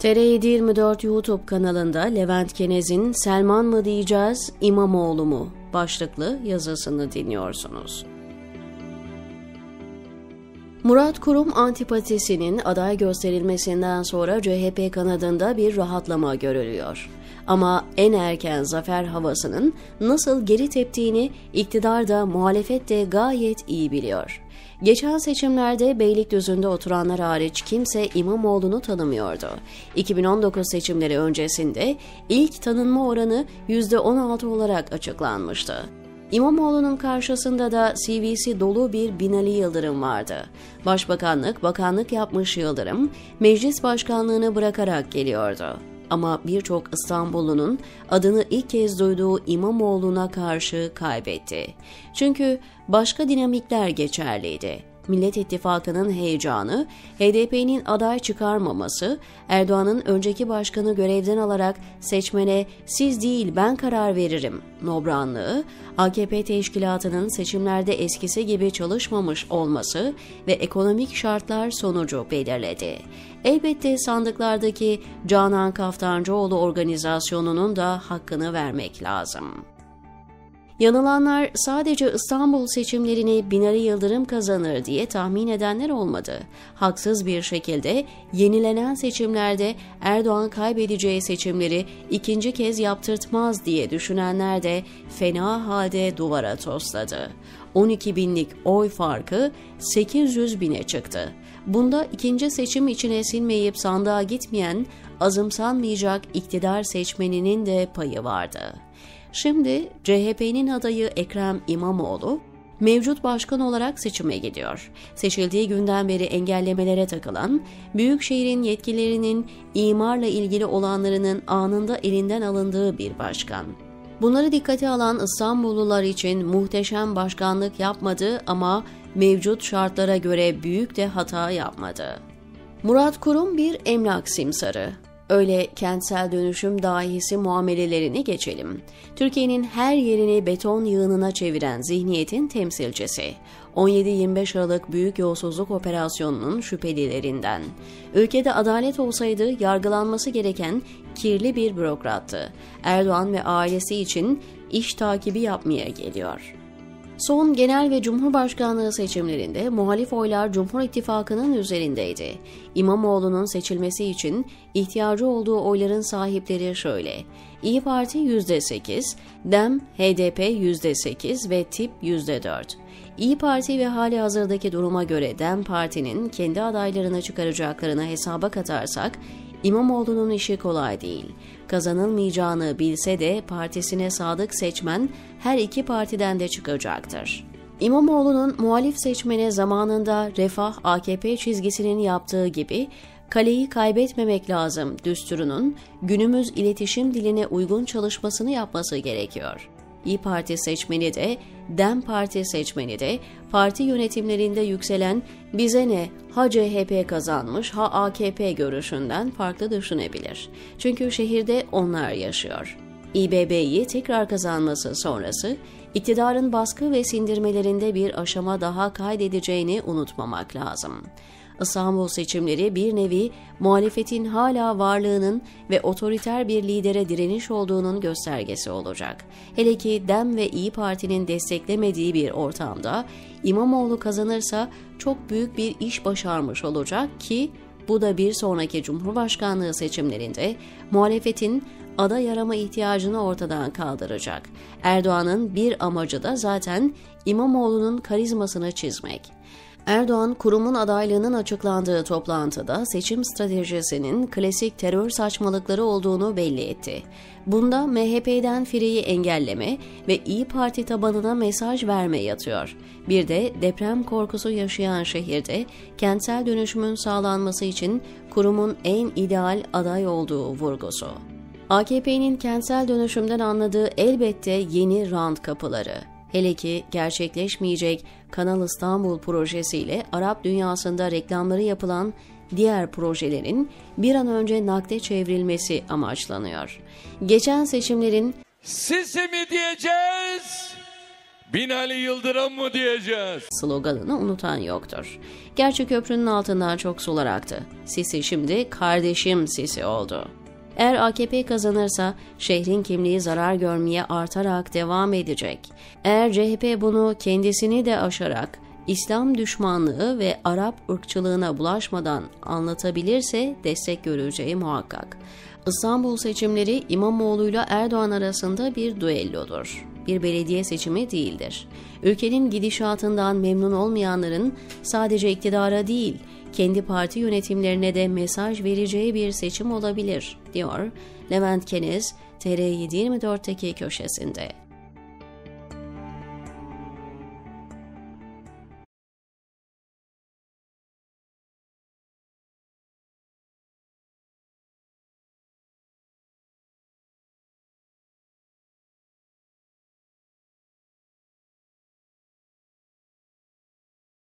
TR724 YouTube kanalında Levent Kenez'in Selman mı diyeceğiz, İmamoğlu mu başlıklı yazısını dinliyorsunuz. Murat Kurum antipatisinin aday gösterilmesinden sonra CHP kanadında bir rahatlama görülüyor. Ama en erken zafer havasının nasıl geri teptiğini iktidar da muhalefet de gayet iyi biliyor. Geçen seçimlerde Beylikdüzü'nde oturanlar hariç kimse İmamoğlu'nu tanımıyordu. 2019 seçimleri öncesinde ilk tanınma oranı %16 olarak açıklanmıştı. İmamoğlu'nun karşısında da CV'si dolu bir Binali Yıldırım vardı. Başbakanlık, bakanlık yapmış Yıldırım, meclis başkanlığını bırakarak geliyordu. Ama birçok İstanbullunun adını ilk kez duyduğu İmamoğlu'na karşı kaybetti. Çünkü başka dinamikler geçerliydi. Millet İttifakı'nın heyecanı, HDP'nin aday çıkarmaması, Erdoğan'ın önceki başkanı görevden alarak seçmene siz değil ben karar veririm nobranlığı, AKP teşkilatının seçimlerde eskisi gibi çalışmamış olması ve ekonomik şartlar sonucu belirledi. Elbette sandıklardaki Canan Kaftancıoğlu organizasyonunun da hakkını vermek lazım. Yanılanlar sadece İstanbul seçimlerini Binali Yıldırım kazanır diye tahmin edenler olmadı. Haksız bir şekilde yenilenen seçimlerde Erdoğan kaybedeceği seçimleri ikinci kez yaptırtmaz diye düşünenler de fena halde duvara tosladı. 12 binlik oy farkı 800 bine çıktı. Bunda ikinci seçim içine sinmeyip sandığa gitmeyen azımsanmayacak iktidar seçmeninin de payı vardı. Şimdi CHP'nin adayı Ekrem İmamoğlu mevcut başkan olarak seçime gidiyor. Seçildiği günden beri engellemelere takılan, büyükşehirin yetkililerinin imarla ilgili olanlarının anında elinden alındığı bir başkan. Bunları dikkate alan İstanbullular için muhteşem başkanlık yapmadı ama mevcut şartlara göre büyük de hata yapmadı. Murat Kurum bir emlak simsarı. Öyle kentsel dönüşüm dahisi muamelelerini geçelim. Türkiye'nin her yerini beton yığınına çeviren zihniyetin temsilcisi. 17-25 Aralık Büyük Yolsuzluk Operasyonu'nun şüphelilerinden. Ülkede adalet olsaydı yargılanması gereken kirli bir bürokrattı. Erdoğan ve ailesi için iş takibi yapmaya geliyor. Son genel ve cumhurbaşkanlığı seçimlerinde muhalif oylar Cumhur İttifakı'nın üzerindeydi. İmamoğlu'nun seçilmesi için ihtiyacı olduğu oyların sahipleri şöyle. İyi Parti %8, DEM, HDP %8 ve TİP %4. İyi Parti ve hali hazırdaki duruma göre DEM Parti'nin kendi adaylarını çıkaracaklarını hesaba katarsak İmamoğlu'nun işi kolay değil. Kazanılmayacağını bilse de partisine sadık seçmen her iki partiden de çıkacaktır. İmamoğlu'nun muhalif seçmene zamanında Refah AKP çizgisinin yaptığı gibi kaleyi kaybetmemek lazım düsturunun günümüz iletişim diline uygun çalışmasını yapması gerekiyor. İyi Parti seçmeni de, DEM Parti seçmeni de parti yönetimlerinde yükselen bize ne ha CHP kazanmış ha AKP görüşünden farklı düşünebilir. Çünkü şehirde onlar yaşıyor. İBB'yi tekrar kazanması sonrası iktidarın baskı ve sindirmelerinde bir aşama daha kaydedeceğini unutmamak lazım. İstanbul seçimleri bir nevi muhalefetin hala varlığının ve otoriter bir lidere direniş olduğunun göstergesi olacak. Hele ki DEM ve İyi Parti'nin desteklemediği bir ortamda İmamoğlu kazanırsa çok büyük bir iş başarmış olacak ki bu da bir sonraki Cumhurbaşkanlığı seçimlerinde muhalefetin aday arama ihtiyacını ortadan kaldıracak. Erdoğan'ın bir amacı da zaten İmamoğlu'nun karizmasını çizmek. Erdoğan, kurumun adaylığının açıklandığı toplantıda seçim stratejisinin klasik terör saçmalıkları olduğunu belli etti. Bunda MHP'den Fire'yi engelleme ve İyi Parti tabanına mesaj verme yatıyor. Bir de deprem korkusu yaşayan şehirde kentsel dönüşümün sağlanması için kurumun en ideal aday olduğu vurgusu. AKP'nin kentsel dönüşümden anladığı elbette yeni rant kapıları. Hele ki gerçekleşmeyecek Kanal İstanbul projesiyle Arap dünyasında reklamları yapılan diğer projelerin bir an önce nakde çevrilmesi amaçlanıyor. Geçen seçimlerin Sisi mi diyeceğiz, Binali Yıldırım mı diyeceğiz? sloganını unutan yoktur. Gerçi köprünün altından çok sular aktı. Sisi şimdi kardeşim Sisi oldu. Eğer AKP kazanırsa şehrin kimliği zarar görmeye artarak devam edecek. Eğer CHP bunu kendisini de aşarak İslam düşmanlığı ve Arap ırkçılığına bulaşmadan anlatabilirse destek göreceği muhakkak. İstanbul seçimleri İmamoğlu'yla Erdoğan arasında bir düellodur. Bir belediye seçimi değildir. Ülkenin gidişatından memnun olmayanların sadece iktidara değil, kendi parti yönetimlerine de mesaj vereceği bir seçim olabilir, diyor Levent Keniz, TR724'teki köşesinde.